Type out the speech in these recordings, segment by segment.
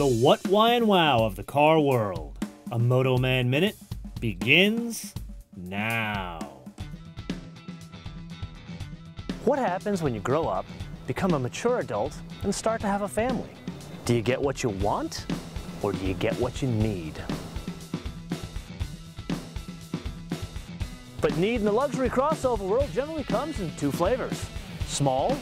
the what, why, and wow of the car world. A MotoMan Minute begins now. What happens when you grow up, become a mature adult, and start to have a family? Do you get what you want, or do you get what you need? But need in the luxury crossover world generally comes in two flavors, small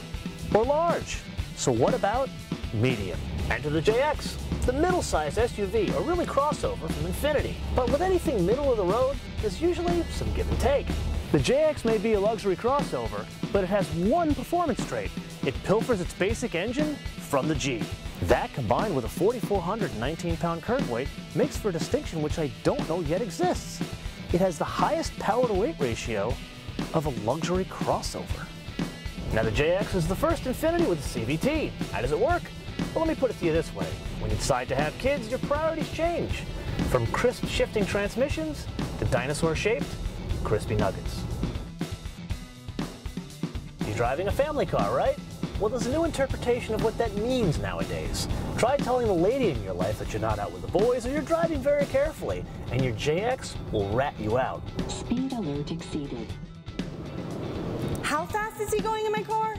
or large. So what about medium? Enter the JX, the middle-sized SUV, or really crossover from Infiniti. But with anything middle of the road, there's usually some give and take. The JX may be a luxury crossover, but it has one performance trait. It pilfers its basic engine from the G. That combined with a 4,419 pound curb weight makes for a distinction which I don't know yet exists. It has the highest power to weight ratio of a luxury crossover. Now the JX is the first Infiniti with a CVT. How does it work? Well, let me put it to you this way. When you decide to have kids, your priorities change. From crisp shifting transmissions to dinosaur-shaped crispy nuggets. You're driving a family car, right? Well, there's a new interpretation of what that means nowadays. Try telling the lady in your life that you're not out with the boys or you're driving very carefully, and your JX will rat you out. Speed alert exceeded. How fast is he going in my car?